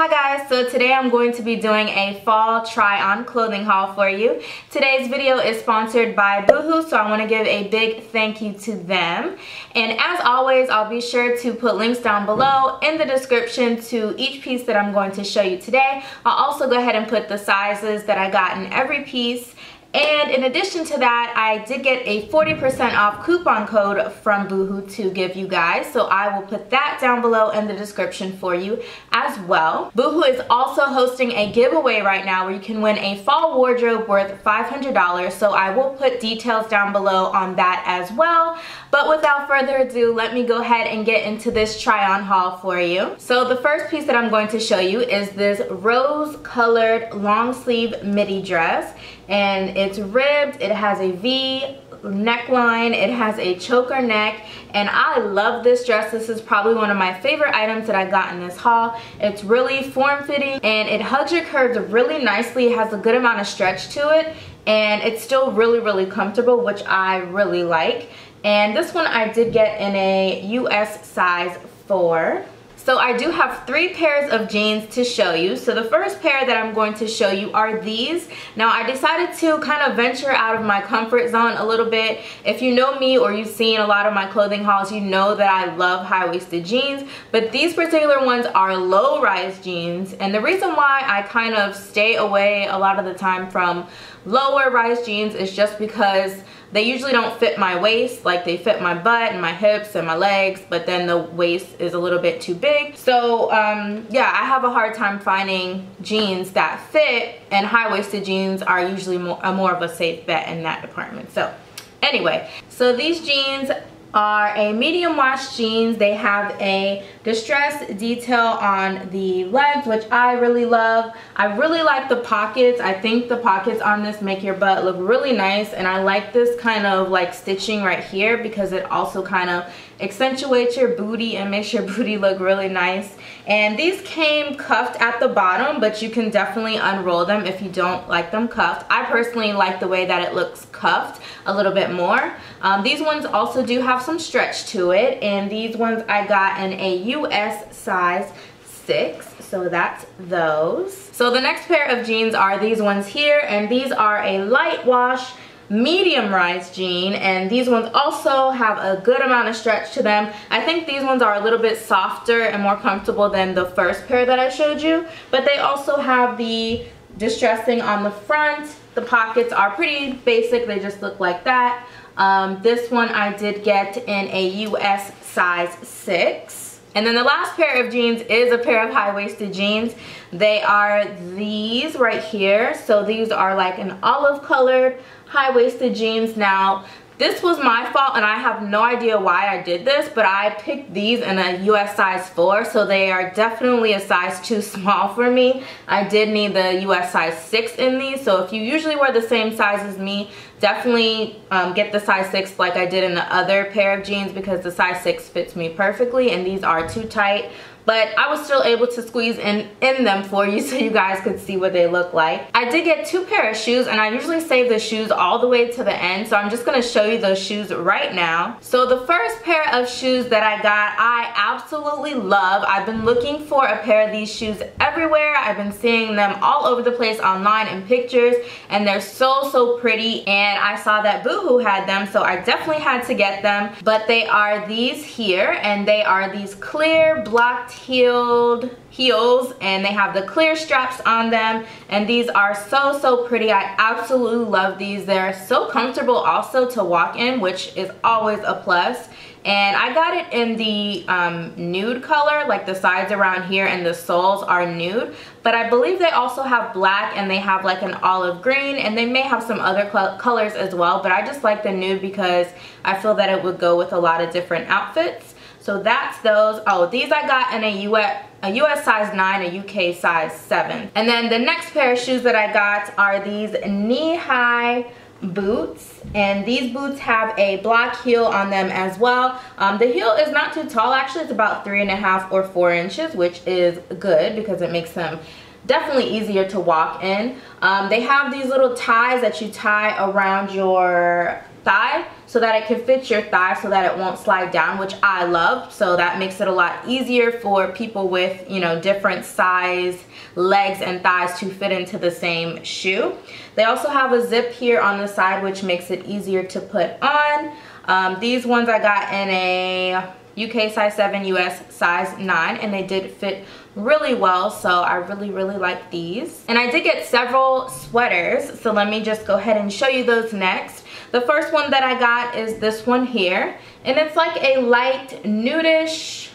Hi guys, so today I'm going to be doing a fall try on clothing haul for you. Today's video is sponsored by Boohoo, so I want to give a big thank you to them. And as always, I'll be sure to put links down below in the description to each piece that I'm going to show you today. I'll also go ahead and put the sizes that I got in every piece and in addition to that, I did get a 40% off coupon code from Boohoo to give you guys. So I will put that down below in the description for you as well. Boohoo is also hosting a giveaway right now where you can win a fall wardrobe worth $500. So I will put details down below on that as well. But without further ado, let me go ahead and get into this try on haul for you. So the first piece that I'm going to show you is this rose colored long sleeve midi dress. And it's ribbed it has a v neckline it has a choker neck. And I love this dress. This is probably one of my favorite items that I got in this haul. It's really form-fitting and it hugs your curves really nicely. It has a good amount of stretch to it and it's still really really comfortable which I really like and this one I did get in a US size 4 so I do have three pairs of jeans to show you. So the first pair that I'm going to show you are these. Now I decided to kind of venture out of my comfort zone a little bit. If you know me or you've seen a lot of my clothing hauls, you know that I love high-waisted jeans. But these particular ones are low-rise jeans. And the reason why I kind of stay away a lot of the time from lower rise jeans is just because they usually don't fit my waist, like they fit my butt and my hips and my legs, but then the waist is a little bit too big. So um, yeah, I have a hard time finding jeans that fit and high-waisted jeans are usually more, a more of a safe bet in that department. So anyway, so these jeans are a medium wash jeans. They have a distressed detail on the legs, which I really love. I really like the pockets. I think the pockets on this make your butt look really nice. And I like this kind of like stitching right here because it also kind of accentuates your booty and makes your booty look really nice. And these came cuffed at the bottom, but you can definitely unroll them if you don't like them cuffed. I personally like the way that it looks cuffed a little bit more. Um, these ones also do have some stretch to it, and these ones I got in a US size 6 so that's those. So the next pair of jeans are these ones here. And these are a light wash medium rise jean. And these ones also have a good amount of stretch to them. I think these ones are a little bit softer and more comfortable than the first pair that I showed you. But they also have the distressing on the front. The pockets are pretty basic, they just look like that. Um, this one I did get in a US size 6. And then the last pair of jeans is a pair of high-waisted jeans. They are these right here. So these are like an olive colored high-waisted jeans. Now, this was my fault and I have no idea why I did this, but I picked these in a US size 4, so they are definitely a size too small for me. I did need the US size 6 in these, so if you usually wear the same size as me, definitely um, get the size 6 like I did in the other pair of jeans because the size 6 fits me perfectly and these are too tight but I was still able to squeeze in, in them for you so you guys could see what they look like. I did get two pair of shoes and I usually save the shoes all the way to the end so I'm just to show you those shoes right now. So the first pair of shoes that I got I absolutely love. I've been looking for a pair of these shoes everywhere. I've been seeing them all over the place online in pictures and they're so so pretty and I saw that Boohoo had them so I definitely had to get them but they are these here and they are these clear blocked heeled heels and they have the clear straps on them. And these are so so pretty. I absolutely love these. They're so comfortable also to walk in which is always a plus. And I got it in the um, nude color like the sides around here and the soles are nude. But I believe they also have black and they have like an olive green and they may have some other colors as well. But I just like the nude because I feel that it would go with a lot of different outfits so that's those. Oh, these I got in a US, a US size 9, a UK size 7. And then the next pair of shoes that I got are these knee-high boots and these boots have a black heel on them as well um, the heel is not too tall actually it's about three and a half or four inches which is good because it makes them definitely easier to walk in um, they have these little ties that you tie around your thigh so that it can fit your thigh so that it won't slide down which I love. So that makes it a lot easier for people with you know different size legs and thighs to fit into the same shoe. They also have a zip here on the side which makes it easier to put on. Um, these ones I got in a UK size 7 US size 9 and they did fit really well. So I really really like these. And I did get several sweaters. So let me just go ahead and show you those next the first one that I got is this one here and it's like a light nudish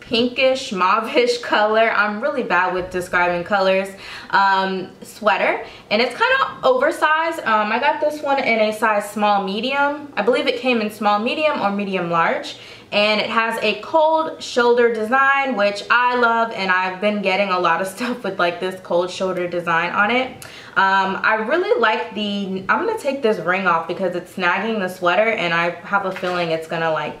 pinkish mauvish color. I'm really bad with describing colors. Um, sweater and it's kind of oversized. Um, i got this one in a size small medium. I believe it came in small medium or medium large and it has a cold shoulder design which I love and I've been getting a lot of stuff with like this cold shoulder design on it. Um, I really like the, I'm going to take this ring off because it's snagging the sweater and I have a feeling it's going to like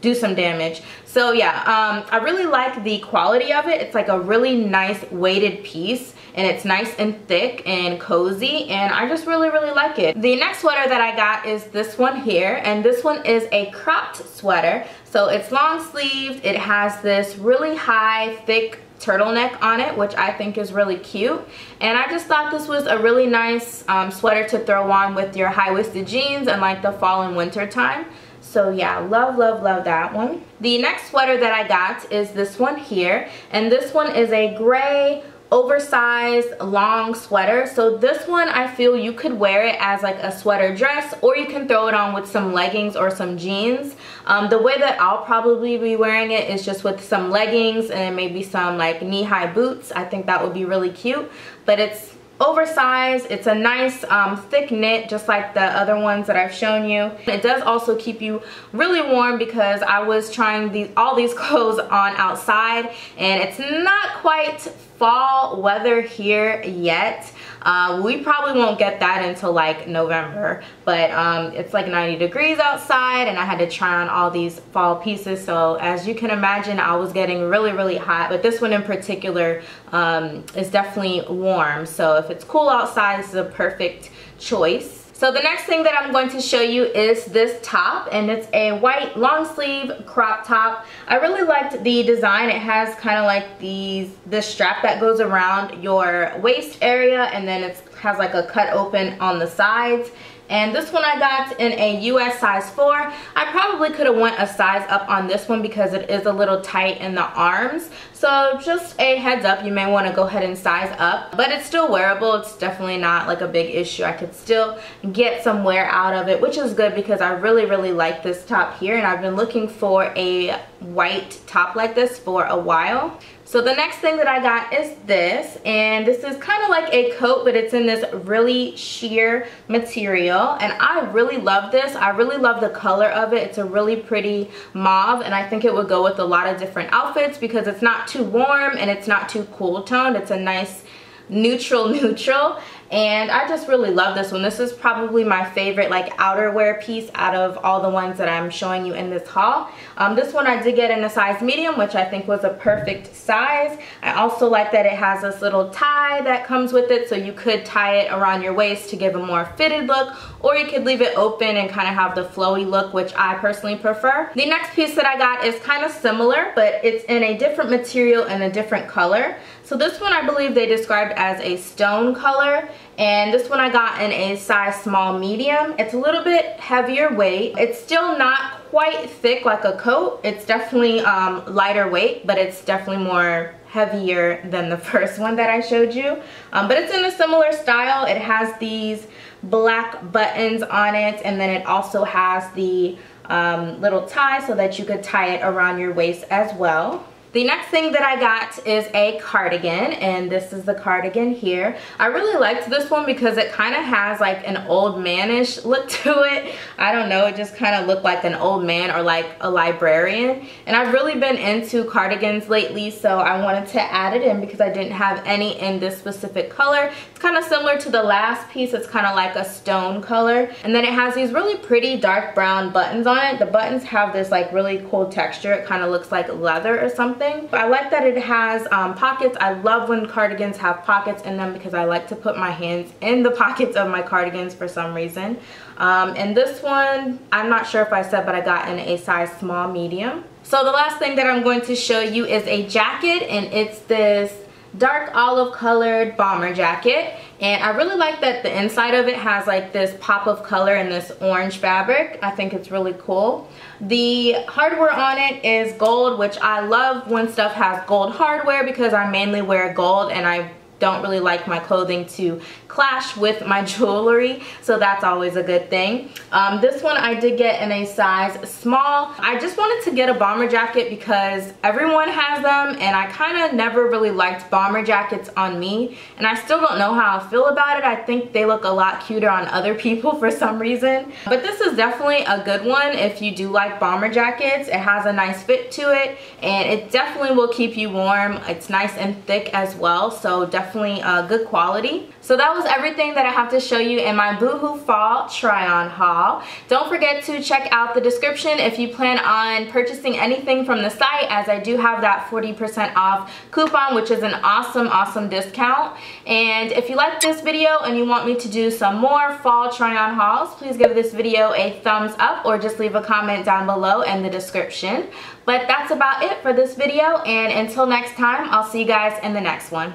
do some damage. So yeah, um, I really like the quality of it. It's like a really nice weighted piece and it's nice and thick and cozy and I just really really like it. The next sweater that I got is this one here and this one is a cropped sweater. So it's long sleeved, it has this really high thick turtleneck on it which I think is really cute and I just thought this was a really nice um, sweater to throw on with your high-waisted jeans and like the fall and winter time so yeah love love love that one the next sweater that I got is this one here and this one is a gray oversized long sweater so this one I feel you could wear it as like a sweater dress or you can throw it on with some leggings or some jeans um, the way that I'll probably be wearing it is just with some leggings and maybe some like knee-high boots I think that would be really cute but it's oversized. It's a nice um, thick knit just like the other ones that I've shown you. It does also keep you really warm because I was trying these all these clothes on outside and it's not quite fall weather here yet. Uh, we probably won't get that until like November, but um, it's like 90 degrees outside and I had to try on all these fall pieces. So as you can imagine, I was getting really, really hot, but this one in particular um, is definitely warm. So if it's cool outside, this is a perfect choice. So the next thing that I'm going to show you is this top and it's a white long sleeve crop top. I really liked the design. It has kind of like these the strap that goes around your waist area and then it has like a cut open on the sides and this one I got in a US size 4. I probably could have went a size up on this one because it is a little tight in the arms. So just a heads up, you may want to go ahead and size up. But it's still wearable. It's definitely not like a big issue. I could still get some wear out of it, which is good because I really, really like this top here. And I've been looking for a white top like this for a while. So the next thing that I got is this, and this is kind of like a coat, but it's in this really sheer material, and I really love this. I really love the color of it. It's a really pretty mauve, and I think it would go with a lot of different outfits because it's not too warm and it's not too cool toned. It's a nice neutral neutral and I just really love this one. This is probably my favorite like outerwear piece out of all the ones that I'm showing you in this haul. Um, this one I did get in a size medium, which I think was a perfect size. I also like that it has this little tie that comes with it, so you could tie it around your waist to give a more fitted look, or you could leave it open and kind of have the flowy look, which I personally prefer. The next piece that I got is kind of similar, but it's in a different material and a different color. So this one I believe they described as a stone color and this one I got in a size small medium. It's a little bit heavier weight. It's still not quite thick like a coat. It's definitely um, lighter weight but it's definitely more heavier than the first one that I showed you. Um, but it's in a similar style. It has these black buttons on it and then it also has the um, little tie so that you could tie it around your waist as well. The next thing that I got is a cardigan and this is the cardigan here. I really liked this one because it kind of has like an old manish look to it. I don't know, it just kind of looked like an old man or like a librarian. And I've really been into cardigans lately so I wanted to add it in because I didn't have any in this specific color. Kind of similar to the last piece. It's kind of like a stone color. And then it has these really pretty dark brown buttons on it. The buttons have this like really cool texture. It kind of looks like leather or something something. I like that it has um, pockets. I love when cardigans have pockets in them because I like to put my hands in the pockets of my cardigans for some reason. Um, and this one, I'm not sure if I said, but I got in a size small medium. So the last thing that I'm going to show you is a jacket and it's this dark olive colored bomber jacket and I really like that the inside of it has like this pop of color in this orange fabric. I think it's really cool. The hardware on it is gold which I love when stuff has gold hardware because I mainly wear gold and I don't really like my clothing to clash with my jewelry so that's always a good thing. Um, this one I did get in a size small. I just wanted to get a bomber jacket because everyone has them and I kind of never really liked bomber jackets on me and I still don't know how I feel about it. I think they look a lot cuter on other people for some reason. But this is definitely a good one if you do like bomber jackets. It has a nice fit to it and it definitely will keep you warm. It's nice and thick as well so definitely definitely uh, good quality. So that was everything that I have to show you in my Boohoo Fall try-on haul. Don't forget to check out the description if you plan on purchasing anything from the site as I do have that 40% off coupon which is an awesome, awesome discount. And if you like this video and you want me to do some more fall try-on hauls, please give this video a thumbs up or just leave a comment down below in the description. But that's about it for this video and until next time, I'll see you guys in the next one.